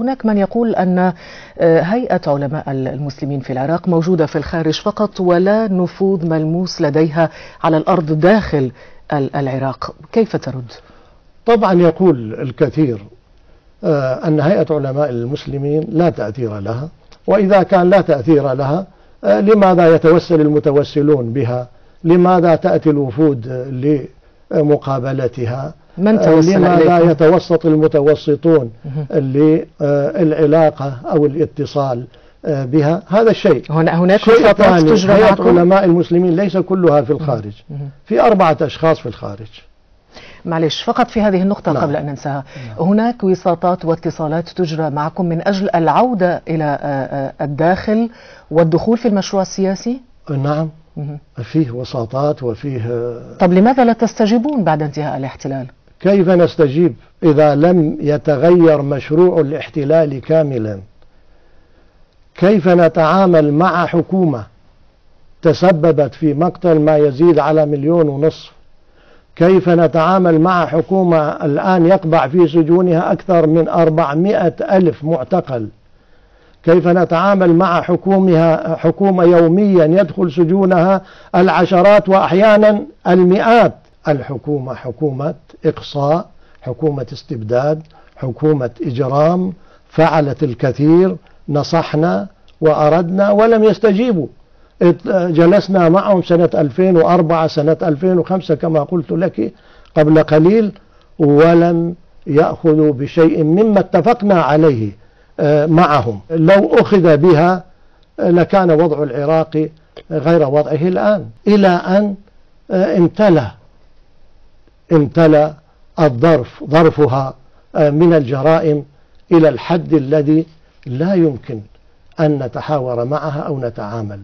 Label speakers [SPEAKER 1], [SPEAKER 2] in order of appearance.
[SPEAKER 1] هناك من يقول أن هيئة علماء المسلمين في العراق موجودة في الخارج فقط ولا نفوذ ملموس لديها على الأرض داخل العراق كيف ترد؟
[SPEAKER 2] طبعا يقول الكثير أن هيئة علماء المسلمين لا تأثير لها وإذا كان لا تأثير لها لماذا يتوسل المتوسلون بها لماذا تأتي الوفود لمقابلتها
[SPEAKER 1] من توسل
[SPEAKER 2] لماذا
[SPEAKER 1] إليكم؟
[SPEAKER 2] يتوسط المتوسطون للعلاقة أو الاتصال بها. هذا الشيء.
[SPEAKER 1] هنا هناك
[SPEAKER 2] شيء
[SPEAKER 1] تجرى معكم؟
[SPEAKER 2] علماء المسلمين ليس كلها في الخارج. في أربعة أشخاص في الخارج.
[SPEAKER 1] معلش فقط في هذه النقطة
[SPEAKER 2] نعم.
[SPEAKER 1] قبل أن ننساها. هناك وساطات واتصالات تجرى معكم من أجل العودة إلى آه، آه، الداخل والدخول في المشروع السياسي؟
[SPEAKER 2] نعم. فيه وساطات وفيه
[SPEAKER 1] طب لماذا لا تستجيبون بعد انتهاء الاحتلال؟
[SPEAKER 2] كيف نستجيب إذا لم يتغير مشروع الاحتلال كاملا؟ كيف نتعامل مع حكومة تسببت في مقتل ما يزيد على مليون ونصف؟ كيف نتعامل مع حكومة الآن يقبع في سجونها أكثر من أربعمائة ألف معتقل؟ كيف نتعامل مع حكومها حكومة يوميا يدخل سجونها العشرات وأحيانا المئات؟ الحكومة حكومة إقصاء حكومة استبداد حكومة إجرام فعلت الكثير نصحنا وأردنا ولم يستجيبوا. جلسنا معهم سنة 2004 سنة 2005 كما قلت لك قبل قليل ولم يأخذوا بشيء مما اتفقنا عليه. معهم. لو أخذ بها لكان وضع العراق غير وضعه الآن. إلى أن آه، امتلأ امتلأ الظرف ظرفها آه، من الجرائم إلى الحد الذي لا يمكن أن نتحاور معها أو نتعامل